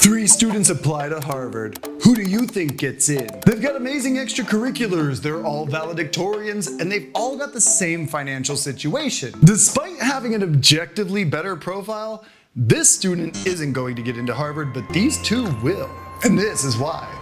Three students apply to Harvard. Who do you think gets in? They've got amazing extracurriculars, they're all valedictorians, and they've all got the same financial situation. Despite having an objectively better profile, this student isn't going to get into Harvard, but these two will. And this is why.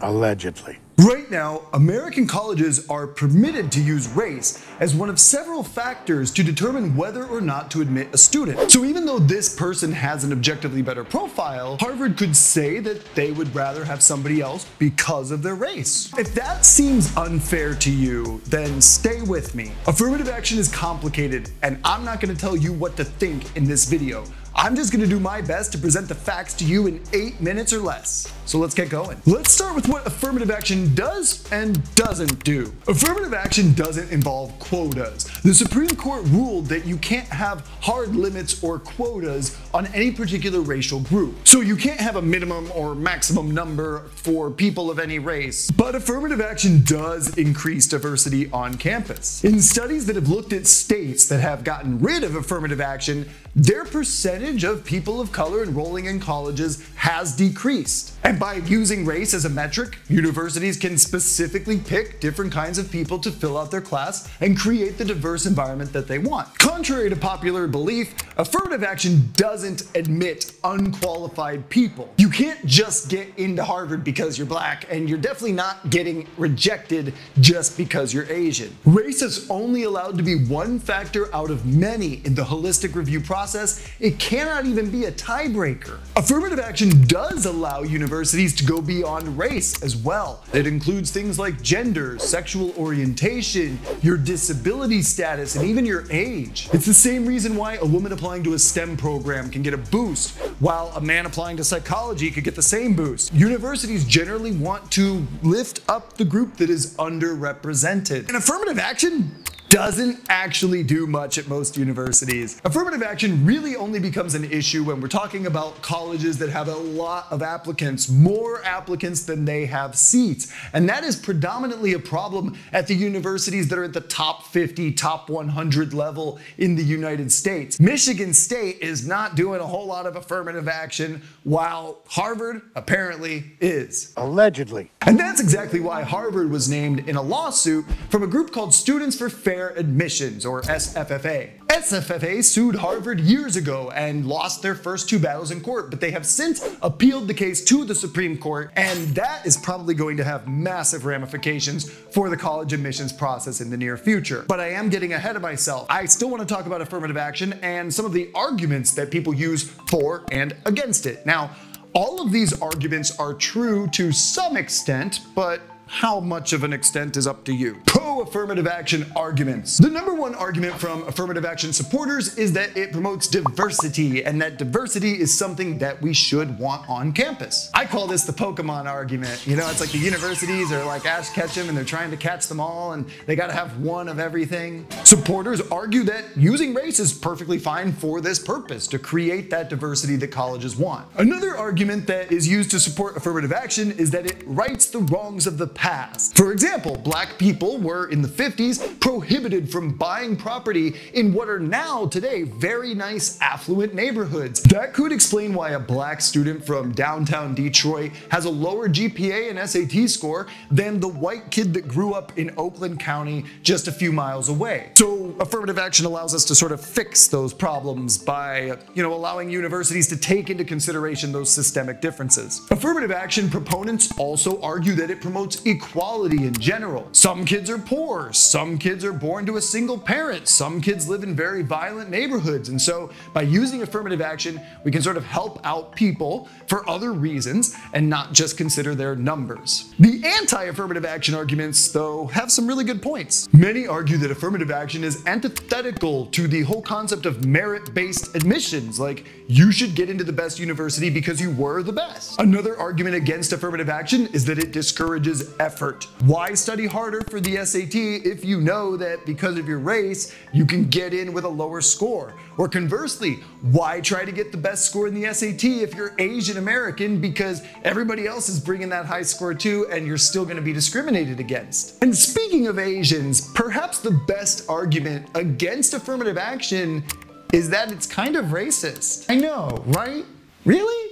Allegedly. Right now, American colleges are permitted to use race as one of several factors to determine whether or not to admit a student. So even though this person has an objectively better profile, Harvard could say that they would rather have somebody else because of their race. If that seems unfair to you, then stay with me. Affirmative action is complicated, and I'm not to tell you what to think in this video. I'm just gonna do my best to present the facts to you in eight minutes or less. So let's get going. Let's start with what affirmative action does and doesn't do. Affirmative action doesn't involve quotas. The Supreme Court ruled that you can't have hard limits or quotas on any particular racial group. So you can't have a minimum or maximum number for people of any race. But affirmative action does increase diversity on campus. In studies that have looked at states that have gotten rid of affirmative action, their percentage of people of color enrolling in colleges has decreased. And by using race as a metric, universities can specifically pick different kinds of people to fill out their class and create the diverse environment that they want. Contrary to popular belief, affirmative action doesn't admit unqualified people. You can't just get into Harvard because you're black, and you're definitely not getting rejected just because you're Asian. Race is only allowed to be one factor out of many in the holistic review process it cannot even be a tiebreaker. Affirmative action does allow universities to go beyond race as well. It includes things like gender, sexual orientation, your disability status, and even your age. It's the same reason why a woman applying to a STEM program can get a boost, while a man applying to psychology could get the same boost. Universities generally want to lift up the group that is underrepresented. And affirmative action doesn't actually do much at most universities. Affirmative action really only becomes an issue when we're talking about colleges that have a lot of applicants, more applicants than they have seats. And that is predominantly a problem at the universities that are at the top 50, top 100 level in the United States. Michigan State is not doing a whole lot of affirmative action, while Harvard apparently is. Allegedly. And that's exactly why Harvard was named in a lawsuit from a group called Students for Fair Fair Admissions, or SFFA. SFFA sued Harvard years ago and lost their first two battles in court, but they have since appealed the case to the Supreme Court, and that is probably going to have massive ramifications for the college admissions process in the near future. But I am getting ahead of myself. I still want to talk about affirmative action and some of the arguments that people use for and against it. Now, all of these arguments are true to some extent, but how much of an extent is up to you. Pro affirmative action arguments. The number one argument from affirmative action supporters is that it promotes diversity and that diversity is something that we should want on campus. I call this the Pokemon argument. You know, it's like the universities are like Ash Ketchum and they're trying to catch them all and they gotta have one of everything. Supporters argue that using race is perfectly fine for this purpose, to create that diversity that colleges want. Another argument that is used to support affirmative action is that it rights the wrongs of the past. For example, black people were in the 50s prohibited from buying property in what are now today very nice affluent neighborhoods. That could explain why a black student from downtown Detroit has a lower GPA and SAT score than the white kid that grew up in Oakland County just a few miles away. So affirmative action allows us to sort of fix those problems by, you know, allowing universities to take into consideration those systemic differences. Affirmative action proponents also argue that it promotes equality in general. Some kids are poor, some kids are born to a single parent, some kids live in very violent neighborhoods. And so by using affirmative action, we can sort of help out people for other reasons and not just consider their numbers. The anti-affirmative action arguments, though, have some really good points. Many argue that affirmative action is antithetical to the whole concept of merit-based admissions, like you should get into the best university because you were the best. Another argument against affirmative action is that it discourages effort. Why study harder for the SAT if you know that because of your race, you can get in with a lower score? Or conversely, why try to get the best score in the SAT if you're Asian American because everybody else is bringing that high score too and you're still going to be discriminated against? And speaking of Asians, perhaps the best argument against affirmative action is that it's kind of racist. I know, right? Really?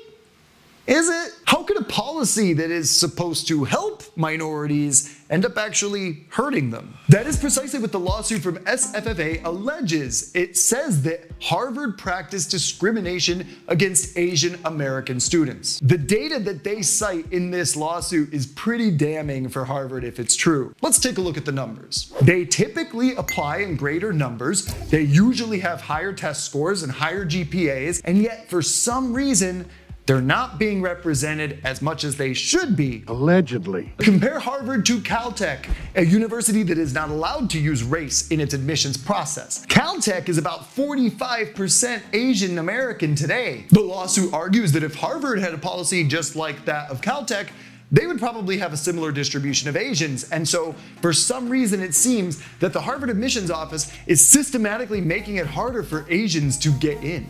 Is it? How could a policy that is supposed to help minorities end up actually hurting them? That is precisely what the lawsuit from SFFA alleges. It says that Harvard practiced discrimination against Asian American students. The data that they cite in this lawsuit is pretty damning for Harvard if it's true. Let's take a look at the numbers. They typically apply in greater numbers, they usually have higher test scores and higher GPAs, and yet for some reason, they're not being represented as much as they should be. Allegedly. Compare Harvard to Caltech, a university that is not allowed to use race in its admissions process. Caltech is about 45% Asian American today. The lawsuit argues that if Harvard had a policy just like that of Caltech, they would probably have a similar distribution of Asians. And so, for some reason, it seems that the Harvard admissions office is systematically making it harder for Asians to get in.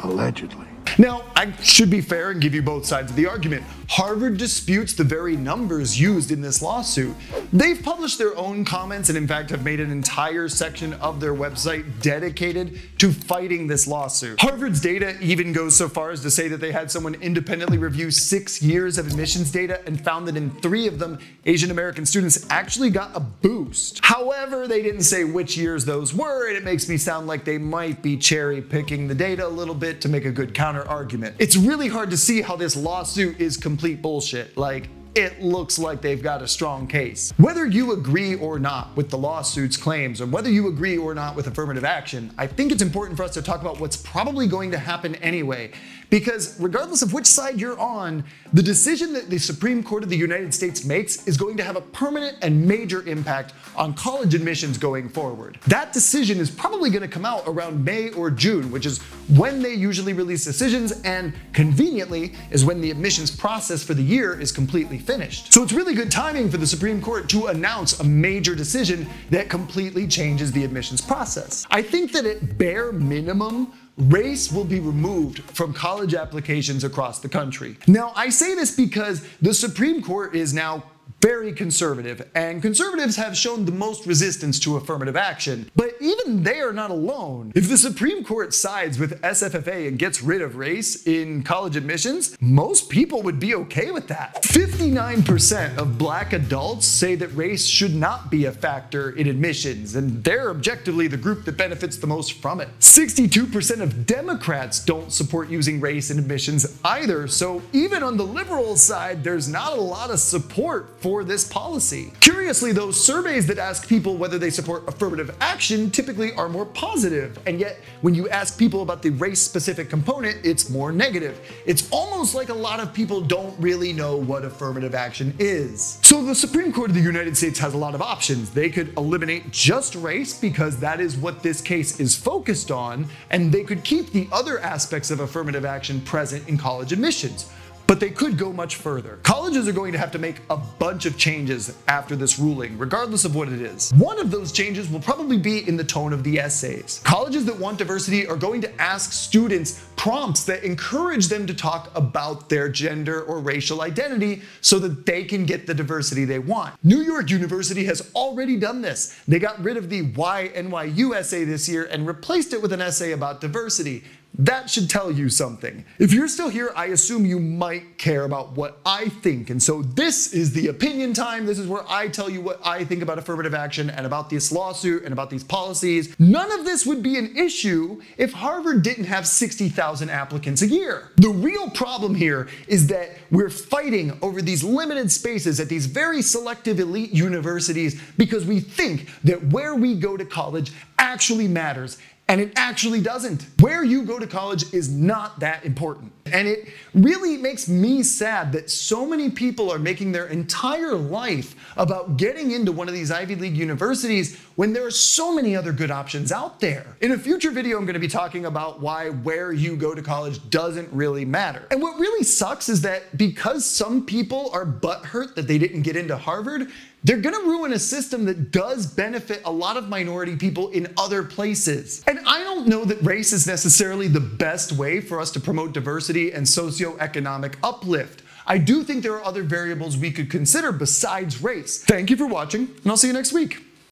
Allegedly. Now, I should be fair and give you both sides of the argument. Harvard disputes the very numbers used in this lawsuit. They've published their own comments and, in fact, have made an entire section of their website dedicated to fighting this lawsuit. Harvard's data even goes so far as to say that they had someone independently review six years of admissions data and found that in three of them, Asian American students actually got a boost. However, they didn't say which years those were, and it makes me sound like they might be cherry picking the data a little bit to make a good counter argument. It's really hard to see how this lawsuit is complete bullshit. Like, it looks like they've got a strong case. Whether you agree or not with the lawsuit's claims, or whether you agree or not with affirmative action, I think it's important for us to talk about what's probably going to happen anyway. Because regardless of which side you're on, the decision that the Supreme Court of the United States makes is going to have a permanent and major impact on college admissions going forward. That decision is probably going to come out around May or June, which is when they usually release decisions, and conveniently is when the admissions process for the year is completely finished. So it's really good timing for the Supreme Court to announce a major decision that completely changes the admissions process. I think that at bare minimum, race will be removed from college applications across the country. Now, I say this because the Supreme Court is now very conservative, and conservatives have shown the most resistance to affirmative action. But even they are not alone. If the Supreme Court sides with SFFA and gets rid of race in college admissions, most people would be okay with that. 59% of black adults say that race should not be a factor in admissions, and they're objectively the group that benefits the most from it. 62% of Democrats don't support using race in admissions either, so even on the liberal side, there's not a lot of support for this policy. Curiously, those surveys that ask people whether they support affirmative action typically are more positive, and yet when you ask people about the race-specific component, it's more negative. It's almost like a lot of people don't really know what affirmative action is. So the Supreme Court of the United States has a lot of options. They could eliminate just race because that is what this case is focused on, and they could keep the other aspects of affirmative action present in college admissions. But they could go much further. Colleges are going to have to make a bunch of changes after this ruling, regardless of what it is. One of those changes will probably be in the tone of the essays. Colleges that want diversity are going to ask students prompts that encourage them to talk about their gender or racial identity so that they can get the diversity they want. New York University has already done this. They got rid of the Why NYU essay this year and replaced it with an essay about diversity. That should tell you something. If you're still here, I assume you might care about what I think. And so this is the opinion time. This is where I tell you what I think about affirmative action and about this lawsuit and about these policies. None of this would be an issue if Harvard didn't have 60,000 applicants a year. The real problem here is that we're fighting over these limited spaces at these very selective elite universities because we think that where we go to college actually matters and it actually doesn't. Where you go to college is not that important. And it really makes me sad that so many people are making their entire life about getting into one of these Ivy League universities when there are so many other good options out there. In a future video, I'm going to be talking about why where you go to college doesn't really matter. And what really sucks is that because some people are butthurt that they didn't get into Harvard, they're gonna ruin a system that does benefit a lot of minority people in other places. And I don't know that race is necessarily the best way for us to promote diversity and socioeconomic uplift. I do think there are other variables we could consider besides race. Thank you for watching, and I'll see you next week.